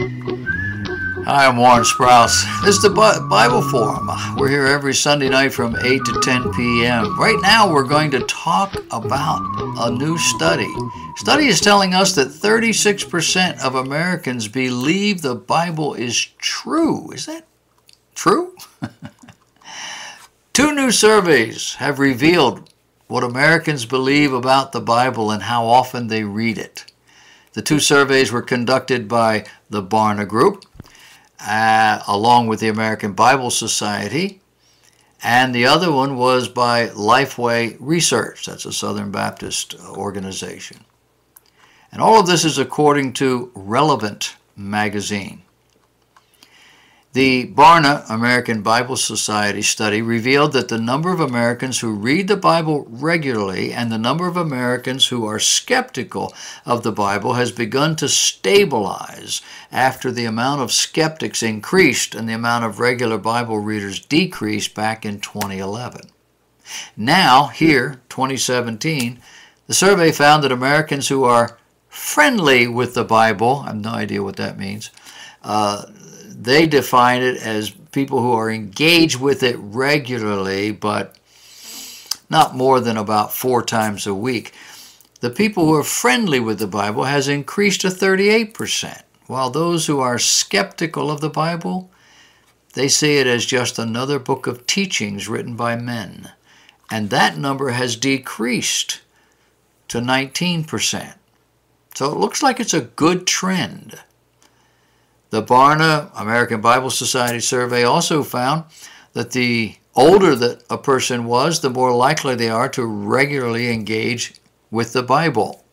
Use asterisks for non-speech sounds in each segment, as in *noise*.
Hi, I'm Warren Sprouse. This is the Bible Forum. We're here every Sunday night from 8 to 10 p.m. Right now, we're going to talk about a new study. Study is telling us that 36% of Americans believe the Bible is true. Is that true? *laughs* Two new surveys have revealed what Americans believe about the Bible and how often they read it. The two surveys were conducted by the Barna Group uh, along with the American Bible Society. And the other one was by Lifeway Research. That's a Southern Baptist organization. And all of this is according to Relevant magazine. The Barna American Bible Society study revealed that the number of Americans who read the Bible regularly and the number of Americans who are skeptical of the Bible has begun to stabilize after the amount of skeptics increased and the amount of regular Bible readers decreased back in 2011. Now, here, 2017, the survey found that Americans who are friendly with the Bible, I have no idea what that means, uh, they define it as people who are engaged with it regularly, but not more than about four times a week. The people who are friendly with the Bible has increased to 38%, while those who are skeptical of the Bible, they see it as just another book of teachings written by men. And that number has decreased to 19%. So it looks like it's a good trend. The Barna American Bible Society survey also found that the older that a person was, the more likely they are to regularly engage with the Bible.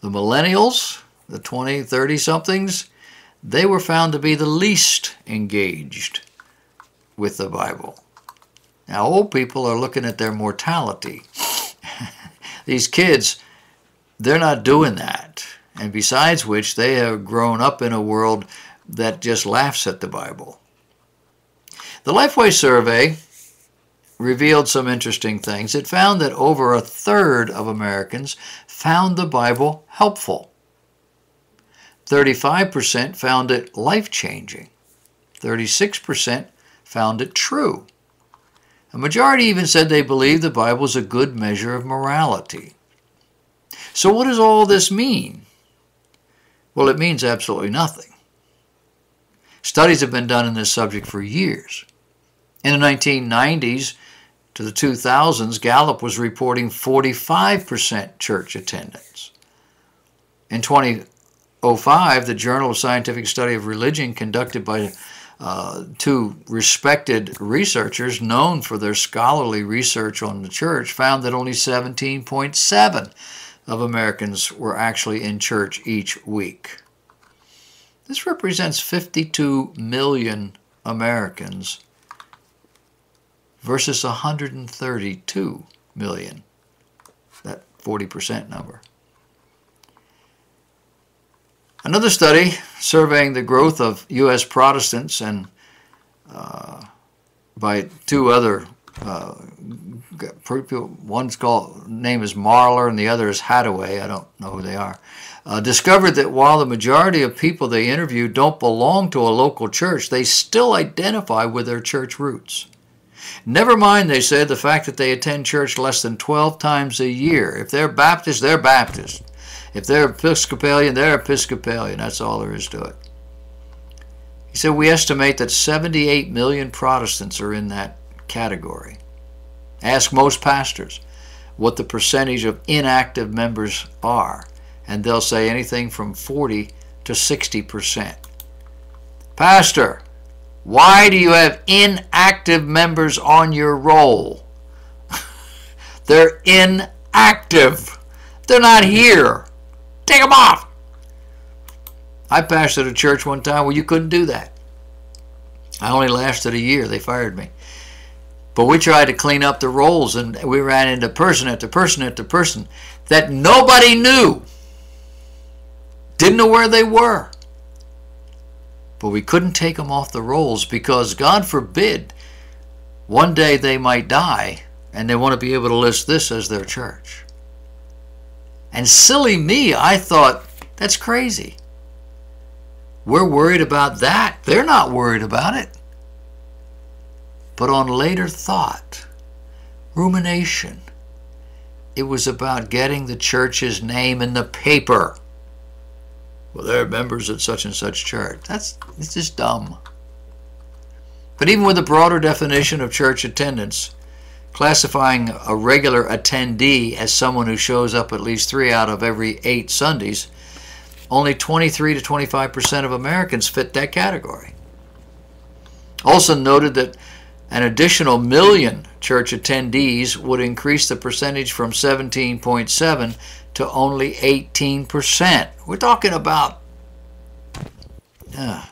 The millennials, the 20, 30 somethings, they were found to be the least engaged with the Bible. Now, old people are looking at their mortality. *laughs* These kids, they're not doing that. And besides which, they have grown up in a world that just laughs at the Bible. The Lifeway survey revealed some interesting things. It found that over a third of Americans found the Bible helpful. 35% found it life changing. 36% found it true. A majority even said they believe the Bible is a good measure of morality. So, what does all this mean? Well, it means absolutely nothing. Studies have been done in this subject for years. In the 1990s to the 2000s, Gallup was reporting 45% church attendance. In 2005, the Journal of Scientific Study of Religion, conducted by uh, two respected researchers known for their scholarly research on the church, found that only 17.7 of Americans were actually in church each week. This represents 52 million Americans versus 132 million, that 40% number. Another study surveying the growth of U.S. Protestants and uh, by two other uh, one's called name is Marler and the other is Hadaway. I don't know who they are. Uh, discovered that while the majority of people they interview don't belong to a local church, they still identify with their church roots. Never mind, they said, the fact that they attend church less than 12 times a year. If they're Baptist, they're Baptist. If they're Episcopalian, they're Episcopalian. That's all there is to it. He said, We estimate that 78 million Protestants are in that category. Ask most pastors what the percentage of inactive members are, and they'll say anything from 40 to 60%. Pastor, why do you have inactive members on your roll? *laughs* They're inactive. They're not here. Take them off. I pastored a church one time where you couldn't do that. I only lasted a year. They fired me. But we tried to clean up the rolls and we ran into person after person after person that nobody knew. Didn't know where they were. But we couldn't take them off the rolls because, God forbid, one day they might die and they want to be able to list this as their church. And silly me, I thought, that's crazy. We're worried about that. They're not worried about it. But on later thought, rumination, it was about getting the church's name in the paper. Well, they're members of such and such church. That's it's just dumb. But even with a broader definition of church attendance, classifying a regular attendee as someone who shows up at least three out of every eight Sundays, only 23 to 25 percent of Americans fit that category. Olson noted that an additional million church attendees would increase the percentage from 17.7 to only 18%. We're talking about uh,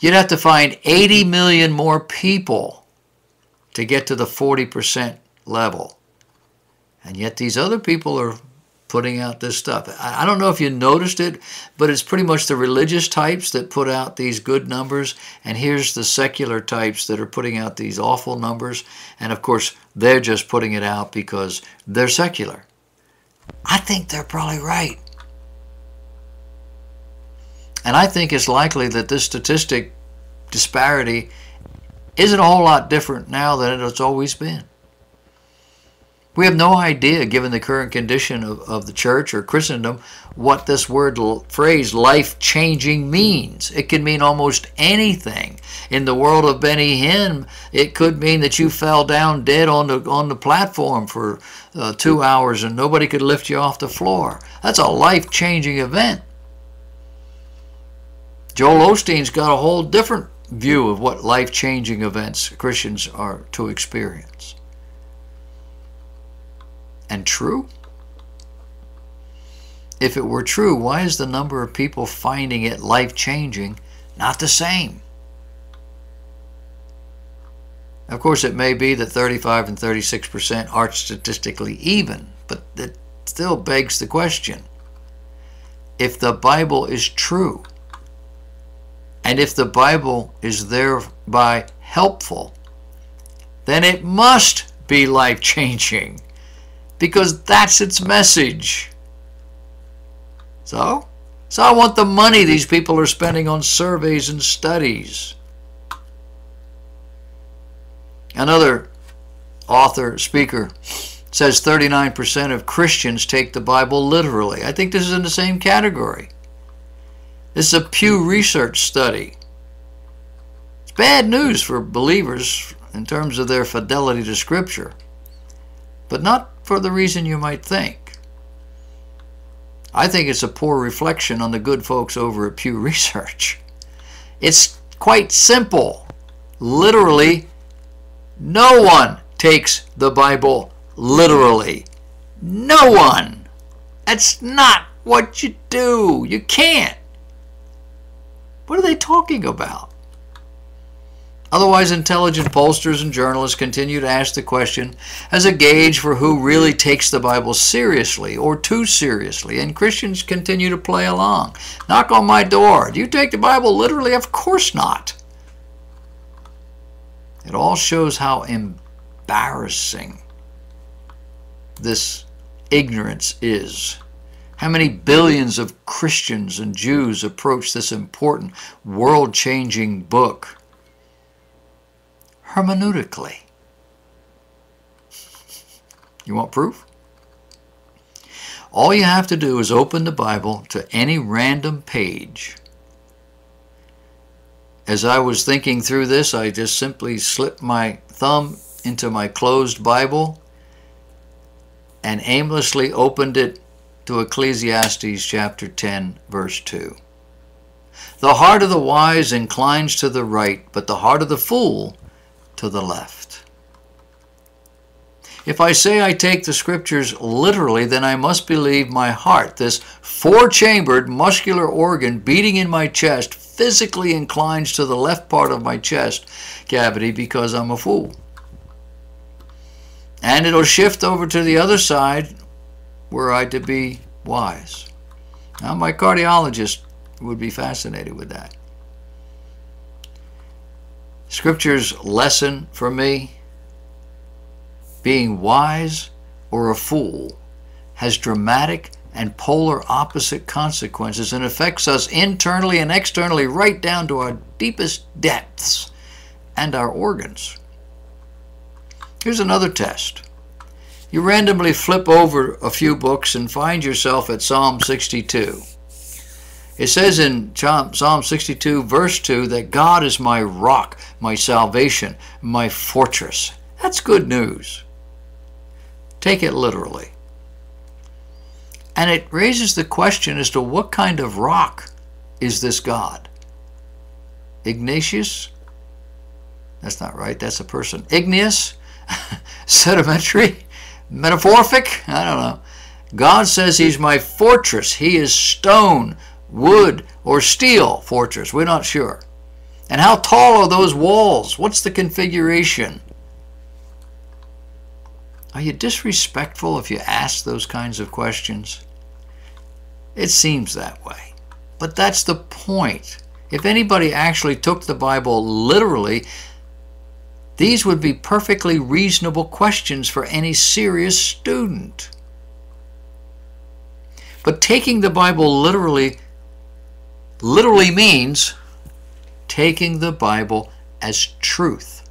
you'd have to find 80 million more people to get to the 40% level. And yet these other people are putting out this stuff. I don't know if you noticed it, but it's pretty much the religious types that put out these good numbers, and here's the secular types that are putting out these awful numbers. And of course, they're just putting it out because they're secular. I think they're probably right. And I think it's likely that this statistic disparity isn't a whole lot different now than it's always been. We have no idea, given the current condition of, of the church or Christendom, what this word phrase life changing means. It can mean almost anything. In the world of Benny Hinn, it could mean that you fell down dead on the, on the platform for uh, two hours and nobody could lift you off the floor. That's a life changing event. Joel Osteen's got a whole different view of what life changing events Christians are to experience and true? If it were true, why is the number of people finding it life changing not the same? Of course, it may be that 35 and 36% aren't statistically even, but it still begs the question if the Bible is true, and if the Bible is thereby helpful, then it must be life changing because that's its message. So, so I want the money these people are spending on surveys and studies. Another author, speaker, says 39% of Christians take the Bible literally. I think this is in the same category. This is a Pew Research study. It's bad news for believers in terms of their fidelity to Scripture, but not for the reason you might think. I think it's a poor reflection on the good folks over at Pew *laughs* Research. It's quite simple. Literally, no one takes the Bible literally. No one. That's not what you do. You can't. What are they talking about? Otherwise, intelligent pollsters and journalists continue to ask the question as a gauge for who really takes the Bible seriously or too seriously, and Christians continue to play along. Knock on my door. Do you take the Bible literally? Of course not. It all shows how embarrassing this ignorance is. How many billions of Christians and Jews approach this important, world changing book? Hermeneutically. You want proof? All you have to do is open the Bible to any random page. As I was thinking through this, I just simply slipped my thumb into my closed Bible and aimlessly opened it to Ecclesiastes chapter 10, verse 2. The heart of the wise inclines to the right, but the heart of the fool to the left. If I say I take the scriptures literally, then I must believe my heart, this four chambered muscular organ beating in my chest, physically inclines to the left part of my chest cavity because I'm a fool. And it'll shift over to the other side were I to be wise. Now, my cardiologist would be fascinated with that. Scripture's lesson for me being wise or a fool has dramatic and polar opposite consequences and affects us internally and externally right down to our deepest depths and our organs. Here's another test. You randomly flip over a few books and find yourself at Psalm 62. It says in Psalm 62, verse 2, that God is my rock, my salvation, my fortress. That's good news. Take it literally. And it raises the question as to what kind of rock is this God? Ignatius? That's not right, that's a person. Igneous? *laughs* Sedimentary? Metamorphic? I don't know. God says he's my fortress. He is stone, wood, or steel fortress. We're not sure. And how tall are those walls? What's the configuration? Are you disrespectful if you ask those kinds of questions? It seems that way. But that's the point. If anybody actually took the Bible literally, these would be perfectly reasonable questions for any serious student. But taking the Bible literally literally means taking the Bible as truth,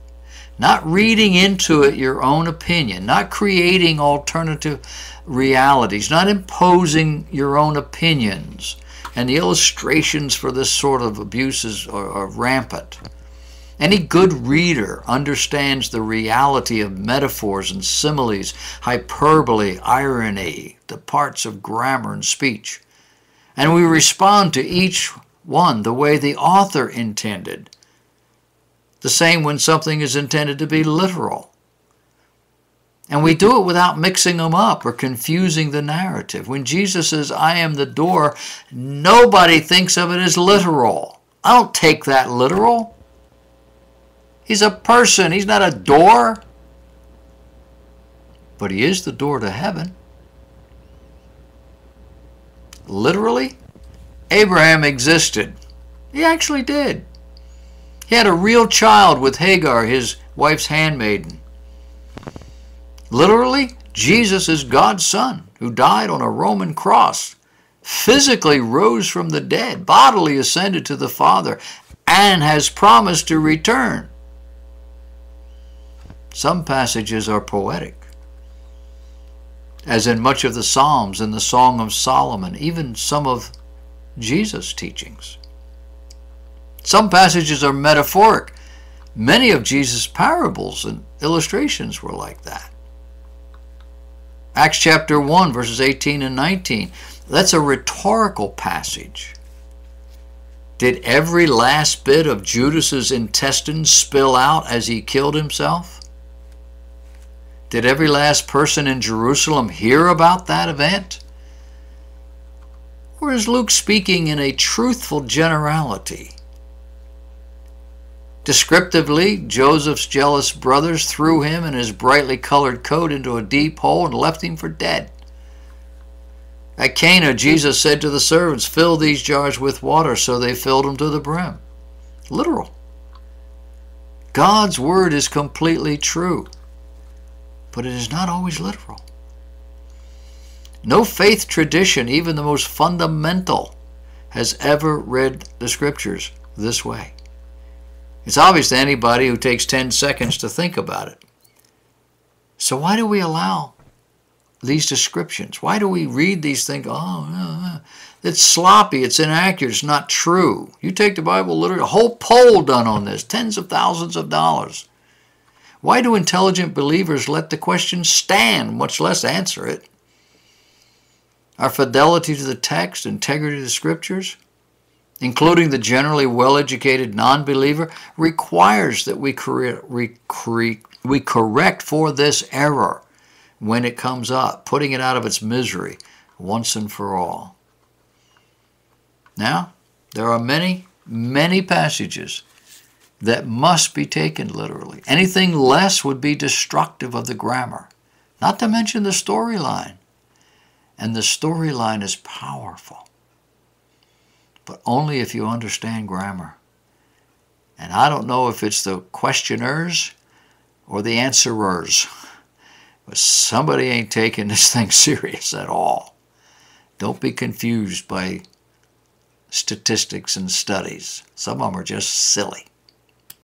not reading into it your own opinion, not creating alternative realities, not imposing your own opinions. And the illustrations for this sort of abuses are, are rampant. Any good reader understands the reality of metaphors and similes, hyperbole, irony, the parts of grammar and speech. And we respond to each one the way the author intended. The same when something is intended to be literal. And we do it without mixing them up or confusing the narrative. When Jesus says, I am the door, nobody thinks of it as literal. I don't take that literal. He's a person, he's not a door. But he is the door to heaven. Literally, Abraham existed. He actually did. He had a real child with Hagar, his wife's handmaiden. Literally, Jesus is God's Son who died on a Roman cross, physically rose from the dead, bodily ascended to the Father, and has promised to return. Some passages are poetic, as in much of the Psalms and the Song of Solomon, even some of Jesus' teachings. Some passages are metaphoric. Many of Jesus' parables and illustrations were like that. Acts chapter 1, verses 18 and 19. That's a rhetorical passage. Did every last bit of Judas's intestines spill out as he killed himself? Did every last person in Jerusalem hear about that event? Or is Luke speaking in a truthful generality? Descriptively, Joseph's jealous brothers threw him and his brightly colored coat into a deep hole and left him for dead. At Cana, Jesus said to the servants, Fill these jars with water, so they filled them to the brim. Literal. God's word is completely true, but it is not always literal. No faith tradition, even the most fundamental, has ever read the scriptures this way. It's obvious to anybody who takes 10 seconds to think about it. So why do we allow these descriptions? Why do we read these things? Oh, it's sloppy, it's inaccurate, it's not true. You take the Bible literally, a whole poll done on this, tens of thousands of dollars. Why do intelligent believers let the question stand, much less answer it? Our fidelity to the text, integrity to the scriptures, including the generally well-educated non-believer, requires that we, we correct for this error when it comes up, putting it out of its misery once and for all. Now, there are many, many passages that must be taken literally. Anything less would be destructive of the grammar, not to mention the storyline. And the storyline is powerful but only if you understand grammar. And I don't know if it's the questioners or the answerers, *laughs* but somebody ain't taking this thing *laughs* serious at all. Don't be confused by statistics and studies. Some of them are just silly.